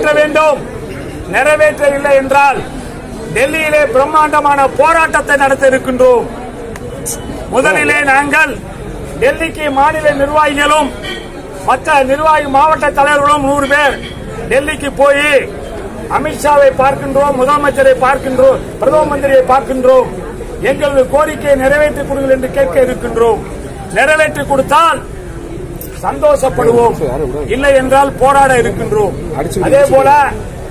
நிறைவேற்ற வேண்டும். நிறைவேற்றவில்லை என்றால் டெல்லியிலே பிரம்மாண்டமான போராட்டத்தை நடத்த இருக்கின்றோம் முதலிலே நாங்கள் டெல்லிக்கு மாநில நிர்வாகிகளும் மற்ற நிர்வாகி மாவட்ட தலைவர்களும் நூறு பேர் டெல்லிக்கு போய் அமித்ஷாவை பார்க்கின்றோம் முதலமைச்சரை பார்க்கின்றோம் பிரதம மந்திரியை பார்க்கின்றோம். எங்களது கோரிக்கையை நிறைவேற்றிக் கொடுங்கள் என்று கேட்க இருக்கின்றோம். நிறைவேற்றி கொடுத்தால் சந்தோஷப்படுவோம். இல்லை என்றால் போராட இருக்கின்றோம். அதே போல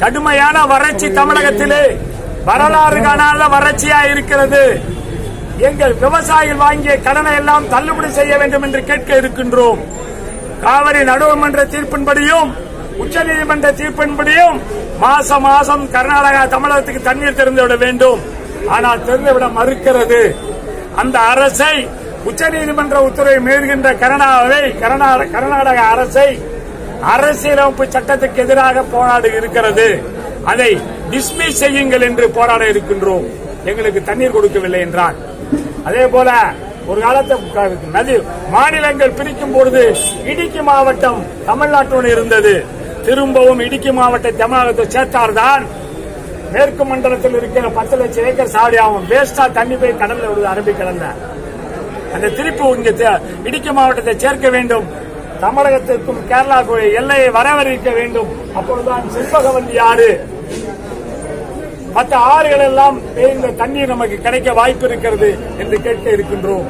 கடுமையான வறட்சி தமிழகத்திலே வரலாறு காணாத வறட்சியா இருக்கிறது. எங்கள் விவசாயிகள் வாங்கிய கடனை எல்லாம் தள்ளுபடி செய்ய வேண்டும் என்று கேட்க இருக்கின்றோம். காவிரி நடுவர்மன்ற தீர்ப்பின்படியும் உச்சநீதிமன்ற தீர்ப்பின்படியும் மாசம் மாசம் கர்நாடகா தமிழகத்துக்கு தண்ணீர் திறந்துவிட வேண்டும். ஆனால் திறந்துவிட மறுக்கிறது. அந்த அரசை உச்சநீதிமன்ற உத்தரவை மீறுகின்ற கர்நாடகாவை கர்நாடக கர்நாடக அரசை அரசியலமைப்பு சட்டத்துக்கு எதிராக போராடு இருக்கிறது. அதை டிஸ்மிஸ் செய்யுங்கள் என்று போராட இருக்கின்றோம். எங்களுக்கு தண்ணீர் கொடுக்கவில்லை என்றார் அதே போல ஒரு காலத்தை நதி மாநிலங்கள் பிரிக்கும் பொழுது இடுக்கி மாவட்டம் தமிழ்நாட்டோடு இருந்தது. திரும்பவும் இடுக்கி மாவட்ட தமிழகத்தை சேர்த்தால்தான் மேற்கு மண்டலத்தில் இருக்கிற பத்து லட்சம் ஏக்கர் சாடி ஆகும் வேஸ்டா தண்ணி போய் கடல்ல விடுது அரபிக்கடல்ல. அந்த திருப்பி இங்க இடுக்கி மாவட்டத்தை சேர்க்க வேண்டும். தமிழகத்திற்கும் கேரளாவுக்கும் எல்லையை வரவழைக்க வேண்டும். அப்பொழுதுதான் சிற்பகவல்லி ஆறு மற்ற ஆறுகள் எல்லாம் இந்த தண்ணீர் நமக்கு கிடைக்க வாய்ப்பு இருக்கிறது என்று கேட்க இருக்கின்றோம்.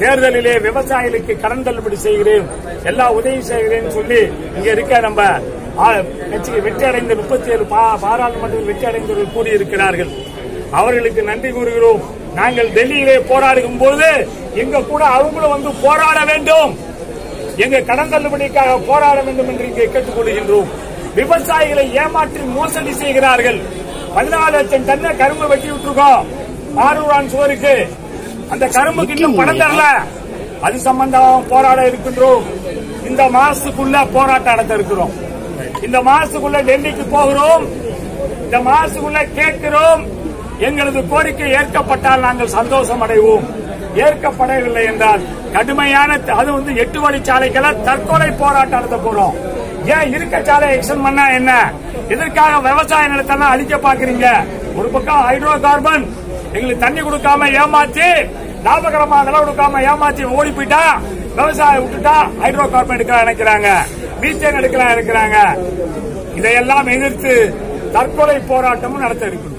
தேர்தலிலே விவசாயிகளுக்கு கடன் தள்ளுபடி செய்கிறேன். எல்லா உதவி செய்கிறேன் சொல்லி இங்க இருக்க நம்ம கட்சிக்கு வெற்றி அடைந்த முப்பத்தி ஏழு பாராளுமன்றத்தில் வெற்றி அடைந்தவர்கள் கூடியிருக்கிறார்கள் அவர்களுக்கு நன்றி கூறுகிறோம். நாங்கள் டெல்லியிலே போராடும் போது எங்க கூட அவங்களும் வந்து போராட வேண்டும். எங்க கடன் தள்ளுபடிக்காக போராட வேண்டும் என்று இங்கே கேட்டுக்கொள்கின்றோம். விவசாயிகளை ஏமாற்றி மோசடி செய்கிறார்கள். பதினாலு லட்சம் டன்ன கரும்பு வெட்டி விட்டுருக்கோம். ஆரூரான் சுவருக்கு. அந்த கரும்புக்கு இன்னும் பணம் தரல. அது சம்பந்தம் போராட இருக்கின்றோம். இந்த மாசத்துக்குள்ள போராட்டம் நடத்த இருக்கிறோம். இந்த மாசத்துக்குள்ள டெல்லிக்கு போகிறோம். இந்த மாசத்துக்குள்ள கேட்கிறோம். எங்களது கோரிக்கை ஏற்கப்பட்டால் நாங்கள் சந்தோஷம் அடைவோம் ஏற்கப்படவில்லை என்றால் கடுமையான அது வந்து எட்டு வழிச்சாலைகளை தற்கொலை போராட்டம் நடத்த போறோம். ஏன் இருக்க சாலை எக்ஸன் பண்ணா என்ன? இதற்காக விவசாய நிலத்தெல்லாம் அழிக்க பாக்குறீங்க ஒரு பக்கம் ஹைட்ரோ கார்பன் எங்களுக்கு தண்ணி கொடுக்காம ஏமாத்தி லாபகரமா விலை கொடுக்காம ஏமாத்தி ஓடி போயிட்டா விவசாயம் விட்டுட்டா ஹைட்ரோ கார்பன் எடுக்கலாம் நினைக்கிறாங்க. மீத்தேன் எடுக்கலாம் இருக்கிறாங்க இதையெல்லாம் எதிர்த்து தற்கொலை போராட்டமும் நடத்த இருக்கிறோம்.